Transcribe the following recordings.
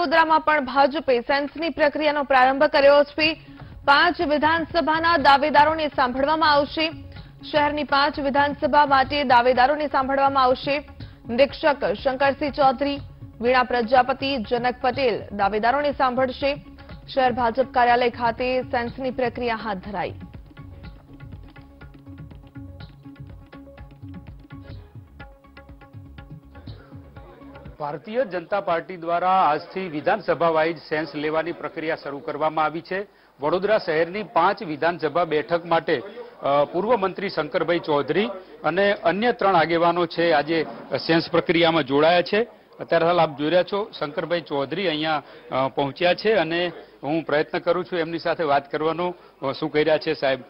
વડોદરામાં પણ ભાજપે સેન્સની પ્રક્રિયાનો પ્રારંભ કર્યો છે. પાંચ વિધાનસભાના દાવેદારોને સાંભળવામાં આવશે. શહેરની પાંચ વિધાનસભા માટે દાવેદારોને સાંભળવામાં આવશે. નિરીક્ષક શંકરસિંહ ચૌધરી, વીણા પ્રજાપતિ, જનક પટેલ દાવેદારોને સાંભળશે. શહેર ભાજપ કાર્યાલય ખાતે સેન્સની પ્રક્રિયા હાથ ધરાઈ. ભારતીય જનતા પાર્ટી દ્વારા આજથી વિધાનસભા વાઇઝ સેન્સ લેવાની પ્રક્રિયા શરૂ કરવામાં આવી છે. વડોદરા શહેરની પાંચ વિધાનસભા બેઠક માટે પૂર્વ મંત્રી શંકરભાઈ ચૌધરી અને અન્ય ત્રણ આગેવાનો છે આજે સેન્સ પ્રક્રિયામાં જોડાયા છે. અત્યારે હાલ આપ જોઈ રહ્યા છો, શંકરભાઈ ચૌધરી અહીંયા પહોંચ્યા છે અને હું પ્રયત્ન કરું છું એમની સાથે વાત કરવાનો શું કહી રહ્યા છે સાહેબ?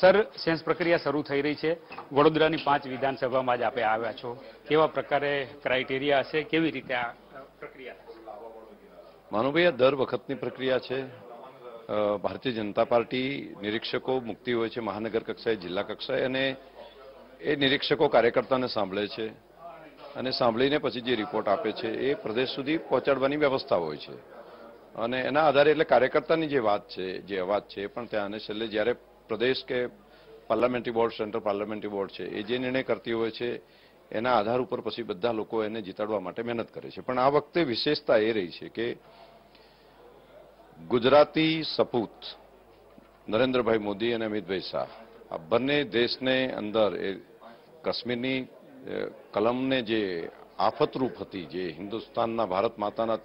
સર, સેન્સ પ્રક્રિયા શરૂ થઈ રહી છે. વડોદરાની પાંચ વિધાનસભામાં જ આપે આવ્યા છો. કેવા પ્રકારે ક્રાઇટેરિયા હશે? કેવી રીતે આ પ્રક્રિયા? માનુભાઈ, આ દર વખતની પ્રક્રિયા છે. ભારતીય જનતા પાર્ટી નિરીક્ષકો મુક્તિ હોય છે મહાનગર કક્ષાએ, જિલ્લા કક્ષાએ અને એ નિરીક્ષકો કાર્યકર્તાને સાંભળે છે. અને સાંભળીને પછી જે રિપોર્ટ આપે છે એ પ્રદેશ સુધી પહોંચાડવાની વ્યવસ્થા હોય છે. અને એના આધારે એટલે કાર્યકર્તાની જે વાત છે, જે અવાજ છે પણ ત્યાં અને છેલ્લે જ્યારે પ્રદેશ કે parliamentary board, central parliamentary board છે, એ જે નિર્ણય કરતી હોય છે, એના આધાર ઉપર પછી બધા લોકો એને જીતાડવા માટે મહેનત કરે છે. પણ આ વખતે વિશેષતા એ રહી છે કે ગુજરાતી સપૂત, નરેન્દ્રભાઈ મોદી અને અમિતભાઈ શાહ, આ બંને દેશને અંદર એ કાશ્મીરની કલમને જે આફતરૂપ હતી, જે હિન્દુસ્તાનના ભારત માતાના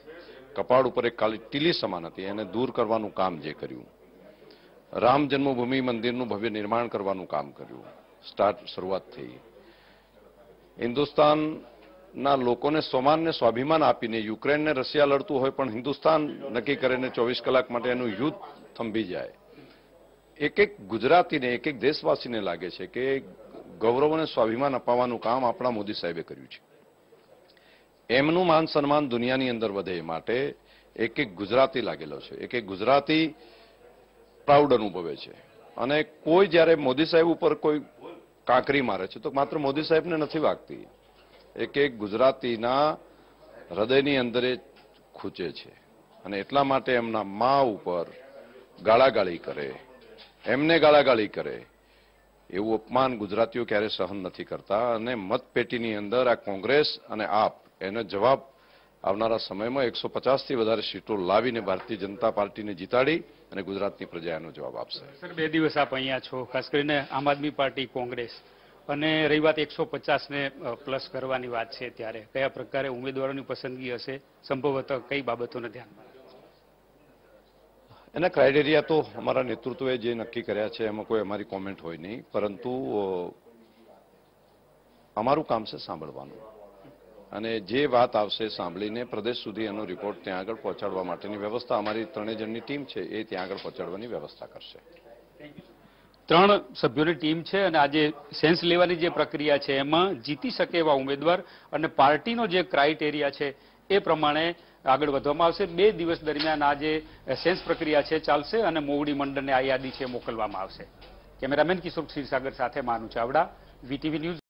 કપાળ ઉપર એક કાલી ટીલી સમાન હતી, એને દૂર કરવાનું કામ જે કર્યું રામ જન્મભૂમિ મંદિરનું ભવ્ય નિર્માણ કરવાનું કામ કર્યું. સ્ટાર્ટ શરૂઆત થઈ. હિન્દુસ્તાનના લોકોને સમાનને સ્વાભિમાન આપીને યુક્રેનને રશિયા લડતું હોય પણ હિન્દુસ્તાન નક્કી કરીને ચોવીસ કલાક માટે એનું યુદ્ધ થંભી જાય. એક એક ગુજરાતીને એક એક દેશવાસીને લાગે છે કે ગૌરવ અને સ્વાભિમાન અપાવવાનું કામ આપણા મોદી સાહેબે કર્યું છે. એમનું માન સન્માન દુનિયાની અંદર વધે એ માટે એક એક ગુજરાતી લાગેલો છે. એક એક ગુજરાતી પ્રાઉડ અનુભવે છે. અને કોઈ જ્યારે મોદી સાહેબ ઉપર કોઈ કાંકરી મારે છે, તો માત્ર મોદી સાહેબને નથી વાગતી. એક એક ગુજરાતીના હૃદયની અંદર એ ખૂચે છે. અને એટલા માટે એમના મા ઉપર ગાળાગાળી કરે. એમને ગાળાગાળી કરે. એવું અપમાન ગુજરાતીઓ ક્યારે સહન નથી કરતા. અને મતપેટીની અંદર આ કોંગ્રેસ અને આપ એનો જવાબ આવનારા સમયમાં એકસો પચાસથી વધારે સીટો લાવીને ભારતીય જનતા પાર્ટીને જીતાડી અને ગુજરાતની પ્રજા એનો જવાબ આપશે. સર બે દિવસ આપ અહીંયા છો ખાસ કરીને આમ આદમી પાર્ટી કોંગ્રેસ. અને રહી વાત એકસો પચાસને પ્લસ કરવાની વાત છે ત્યારે. કયા પ્રકારે ઉમેદવારોની પસંદગી હશે સંભવતઃ કઈ બાબતોને ધ્યાનમાં? એના ક્રાઇટેરિયા તો અમારા નેતૃત્વએ જે નક્કી કર્યા છે એમાં કોઈ અમારી કોમેન્ટ હોય નહીં. પરંતુ અમારું કામ છે સાંભળવાનું. અને જે વાત આવશે સાંભળીને પ્રદેશ સુધી એનો રિપોર્ટ ત્યાં આગળ પહોંચાડવા માટેની વ્યવસ્થા અમારી ત્રણેય જણની ટીમ છે, એ ત્યાં આગળ પહોંચાડવાની વ્યવસ્થા કરશે. ત્રણ સભ્યોની ટીમ છે અને આજે સેન્સ લેવાની જે પ્રક્રિયા છે, એમાં જીતી શકે એવા ઉમેદવાર અને પાર્ટીનો જે ક્રાઇટેરિયા છે, એ પ્રમાણે આગળ વધવામાં આવશે. બે દિવસ દરમિયાન આ જે સેન્સ પ્રક્રિયા છે, ચાલશે અને મોવડી મંડળને આ યાદી છે, મોકલવામાં આવશે. કેમેરામેન કિશોર ક્ષીરસાગર સાથે માનું ચાવડા, વીટીવી ન્યૂઝ